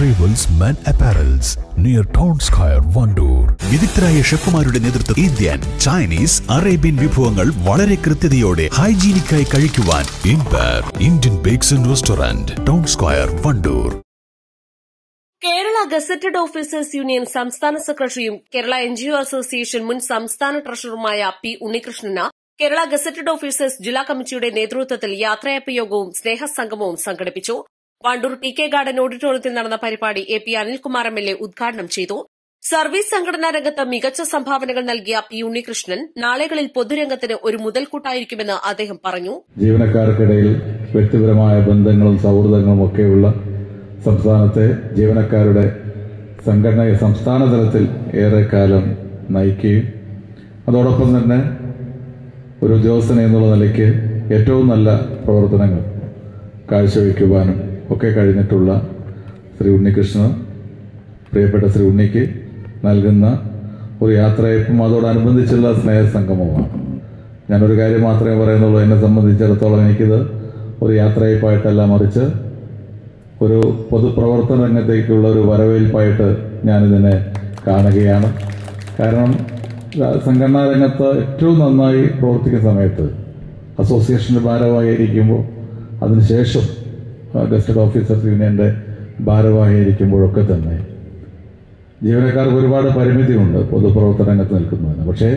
Arrivals men apparels near town square Wandoor വിദഗ്ധരായ ഷെഫുമാരുടെ നേതൃത്വം ഇന്ത്യൻ ചൈനീസ് അറേബ്യൻ വിഭവങ്ങൾ വളരെ കൃത്യതയോടെ ഹൈജീനിക്കായി കഴിക്കുവാൻ Empire Indian bakes and restaurant town square Wandoor Kerala gazetted officers union സംസ്ഥാന സെക്രട്ടറിയും Kerala N G O association മുൻ സംസ്ഥാന ട്രഷററുമായ പി ഉണ്ണികൃഷ്ണന് കേരള ഗസറ്റഡ് ഓഫീസേഴ്സ് ജില്ലാ കമ്മിറ്റിയുടെ നേതൃത്വത്തിൽ യാത്രയപ്പ് യോഗവും സ്നേഹസംഗമവും സംഘടിപ്പിച്ചു. വണ്ടൂർ ടി കെ ഗാർഡൻ ഓഡിറ്റോറിയത്തിൽ നടന്ന പരിപാടി A P Anilkumar M L A ഉദ്ഘാടനം ചെയ്തു. സർവീസ് സംഘടനാ രംഗത്ത് മികച്ച സംഭാവനകൾ നൽകിയ പി ഉണ്ണികൃഷ്ണൻ നാളെകളിൽ പൊതുരംഗത്തിന് ഒരു മുതൽക്കൂട്ടായിരിക്കുമെന്ന് അദ്ദേഹം പറഞ്ഞു. ജീവനക്കാർക്കിടയിൽ വ്യക്തിപരമായ ബന്ധങ്ങളും സൗഹൃദങ്ങളും ഒക്കെയുള്ള സംസ്ഥാനത്തെ ജീവനക്കാരുടെ സംഘടനയെ സംസ്ഥാന തലത്തിൽ ഏറെക്കാലം നയിക്കുകയും അതോടൊപ്പം തന്നെ ഒരു ഉദ്യോഗസ്ഥൻ എന്നുള്ള നിലയ്ക്ക് ഏറ്റവും നല്ല പ്രവർത്തനങ്ങൾ കാഴ്ചവെക്കുവാനും ഒക്കെ കഴിഞ്ഞിട്ടുള്ള ശ്രീ ഉണ്ണികൃഷ്ണൻ പ്രിയപ്പെട്ട ശ്രീ ഉണ്ണിക്ക് നൽകുന്ന ഒരു യാത്രയപ്പം അതോടനുബന്ധിച്ചുള്ള സ്നേഹസംഗമമാണ്. ഞാനൊരു കാര്യം മാത്രമേ പറയുന്നുള്ളൂ. എന്നെ സംബന്ധിച്ചിടത്തോളം എനിക്കിത് ഒരു യാത്രയപ്പായിട്ടല്ല മറിച്ച് ഒരു പൊതുപ്രവർത്തന രംഗത്തേക്കുള്ള ഒരു വരവേൽപ്പായിട്ട് ഞാനിതിനെ കാണുകയാണ്. കാരണം സംഘടനാ രംഗത്ത് ഏറ്റവും നന്നായി പ്രവർത്തിക്കുന്ന സമയത്ത് അസോസിയേഷന്റെ ഭാരമായിരിക്കുമ്പോൾ അതിനുശേഷം ഗസ്റ്റഡ് ഓഫീസേഴ്സ് യൂണിയന്റെ ഭാരവാഹിയായിരിക്കുമ്പോഴൊക്കെ തന്നെ. ജീവനക്കാർക്ക് ഒരുപാട് പരിമിതിയുണ്ട് പൊതുപ്രവർത്തന രംഗത്ത് നിൽക്കുന്നതിന്. പക്ഷേ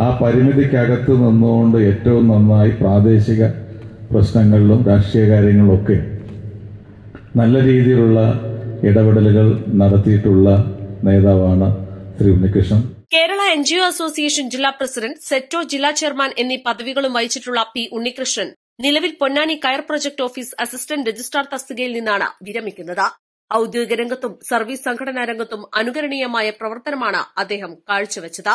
ആ പരിമിതിക്കകത്ത് നിന്നുകൊണ്ട് ഏറ്റവും നന്നായി പ്രാദേശിക പ്രശ്നങ്ങളിലും രാഷ്ട്രീയ കാര്യങ്ങളിലൊക്കെ നല്ല രീതിയിലുള്ള ഇടപെടലുകൾ നടത്തിയിട്ടുള്ള നേതാവാണ് Shri Unnikrishnan. Kerala N G O association ജില്ലാ പ്രസിഡന്റ് സെറ്റോ ജില്ലാ ചെയർമാൻ എന്നീ പദവികളും വഹിച്ചിട്ടുള്ള പി ഉണ്ണികൃഷ്ണൻ. നിലവിൽ പൊന്നാനി കയർ പ്രൊജക്ട് ഓഫീസ് അസിസ്റ്റന്റ് രജിസ്ട്രാർ തസ്തികയിൽ നിന്നാണ് വിരമിക്കുന്നത്. ഔദ്യോഗിക രംഗത്തും സർവീസ് സംഘടനാ രംഗത്തും അനുകരണീയമായ പ്രവർത്തനമാണ് അദ്ദേഹം കാഴ്ചവെച്ചത്.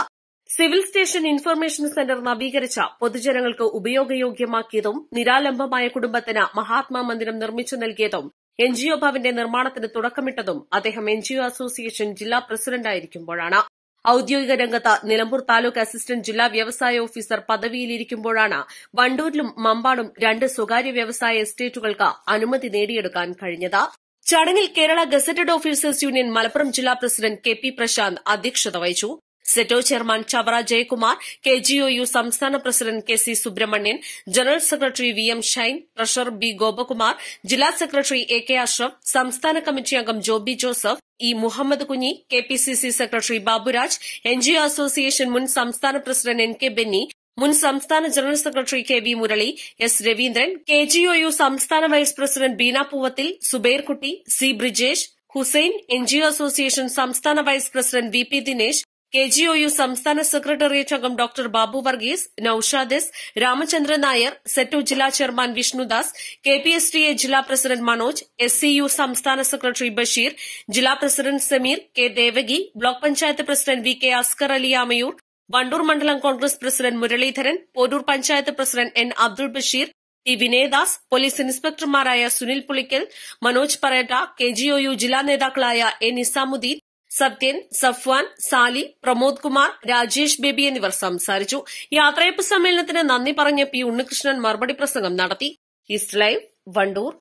സിവിൽ സ്റ്റേഷൻ ഇൻഫർമേഷൻ സെന്റർ നവീകരിച്ച പൊതുജനങ്ങൾക്ക് ഉപയോഗയോഗ്യമാക്കിയതും നിരാലംബമായ കുടുംബത്തിന് മഹാത്മാ മന്ദിരം നിർമ്മിച്ചു നൽകിയതും എൻജിഒ ഭവന്റെ നിർമ്മാണത്തിന് തുടക്കമിട്ടതും അദ്ദേഹം എൻജിഒ അസോസിയേഷൻ ജില്ലാ പ്രസിഡന്റായിരിക്കുമ്പോഴാണ്. ഔദ്യോഗിക രംഗത്ത് നിലമ്പൂർ താലൂക്ക് അസിസ്റ്റന്റ് ജില്ലാ വ്യവസായ ഓഫീസർ പദവിയിലിരിക്കുമ്പോഴാണ് വണ്ടൂരിലും മമ്പാടും രണ്ട് സ്വകാര്യ വ്യവസായ എസ്റ്റേറ്റുകൾക്ക് അനുമതി നേടിയെടുക്കാൻ കഴിഞ്ഞത്. ചടങ്ങിൽ Kerala gazetted officers union Malappuram ജില്ലാ പ്രസിഡന്റ് കെ പി പ്രശാന്ത് അധ്യക്ഷത വഹിച്ചു. SETO chairman Chavara Jayakumar K G O U സംസ്ഥാന president K C Subramanian general secretary V M Shine treasurer B Gopakumar ജില്ലാ സെക്രട്ടറി എ കെ അഷ്റഫ് സംസ്ഥാന committee അംഗം Joby Joseph E Muhammed Kunhi K P C C secretary Baburaj N G O association മുൻ സംസ്ഥാന president N K Benny മുൻ സംസ്ഥാന general secretary K V Murali S Raveendran K G O U സംസ്ഥാന vice president Beena Poovathil Subairkutty C Brijesh Hussain N G O association സംസ്ഥാന vice president V P Dinesh K G O U സംസ്ഥാന secretariat അംഗം doctor Babu Varghese Naushad S Ramachandran Nair SETO ജില്ലാ chairman Vishnudas K P S T A ജില്ലാ president Manoj S C U സംസ്ഥാന secretary Basheer ജില്ലാ president Sameer K Devaki block panchayat president V K Askar Ali Amayur Wandoor മണ്ഡലം Congress president Muraleedharan Poroor panchayat president N Abdul Basheer T Vinayadas police ഇൻസ്പെക്ടർമാരായ Sunil Pulikkal Manoj Paretta K G O U ജില്ലാ നേതാക്കളായ A Nizamuddin Sathyan Safwan Sali Pramod Kumar Rajesh baby എന്നിവർ സംസാരിച്ചു. യാത്രയപ്പ് സമ്മേളനത്തിന് നന്ദി പറഞ്ഞ P Unnikrishnan മറുപടി പ്രസംഗം നടത്തി. East live Wandoor.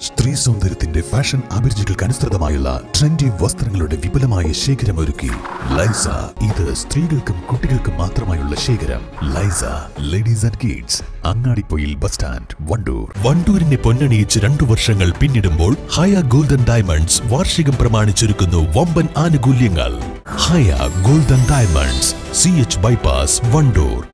സ്ത്രീ സൗന്ദര്യത്തിന്റെ ഫാഷൻ അഭിരുചികൾക്ക് അനുസൃതമായുള്ള ട്രെൻഡി വസ്ത്രങ്ങളുടെ വിപുലമായ ശേഖരം ഒരുക്കി ലൈസ. ഇത് സ്ത്രീകൾക്കും കുട്ടികൾക്കും മാത്രമായുള്ള ശേഖരം. Laisa ladies and kids Angadippoyil bus stand Wandoor. വണ്ടൂരിനെ പൊന്നണിയിച്ച് രണ്ടു വർഷങ്ങൾ പിന്നിടുമ്പോൾ ഹയ ഗോൾഡൻ ഡയമണ്ട്സ് വാർഷികം പ്രമാണിച്ചൊരുക്കുന്നു വമ്പൻ ആനുകൂല്യങ്ങൾ. Haya golden diamonds C H bypass Wandoor.